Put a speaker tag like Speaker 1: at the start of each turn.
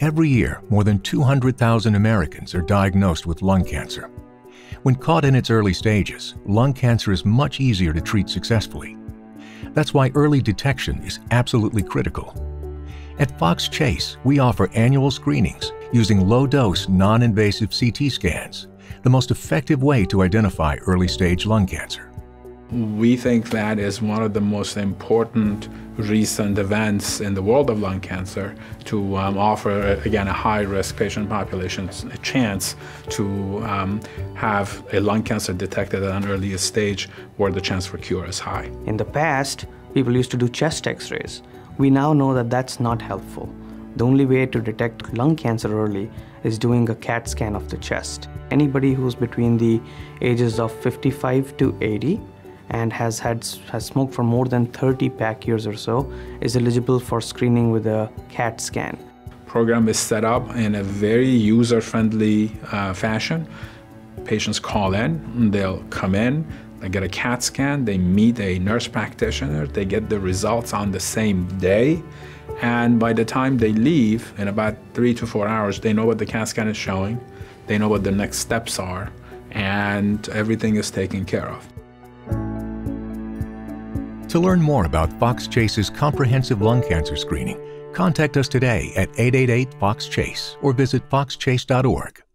Speaker 1: Every year, more than 200,000 Americans are diagnosed with lung cancer. When caught in its early stages, lung cancer is much easier to treat successfully. That's why early detection is absolutely critical. At Fox Chase, we offer annual screenings using low-dose, non-invasive CT scans, the most effective way to identify early-stage lung cancer.
Speaker 2: We think that is one of the most important recent events in the world of lung cancer to um, offer, again, a high risk patient population a chance to um, have a lung cancer detected at an early stage where the chance for cure is high.
Speaker 3: In the past, people used to do chest x rays. We now know that that's not helpful. The only way to detect lung cancer early is doing a CAT scan of the chest. Anybody who's between the ages of 55 to 80 and has had has smoked for more than 30 pack years or so is eligible for screening with a CAT scan.
Speaker 2: Program is set up in a very user-friendly uh, fashion. Patients call in, they'll come in, they get a CAT scan, they meet a nurse practitioner, they get the results on the same day, and by the time they leave, in about three to four hours, they know what the CAT scan is showing, they know what the next steps are, and everything is taken care of.
Speaker 1: To learn more about Fox Chase's comprehensive lung cancer screening, contact us today at 888 Fox Chase or visit foxchase.org.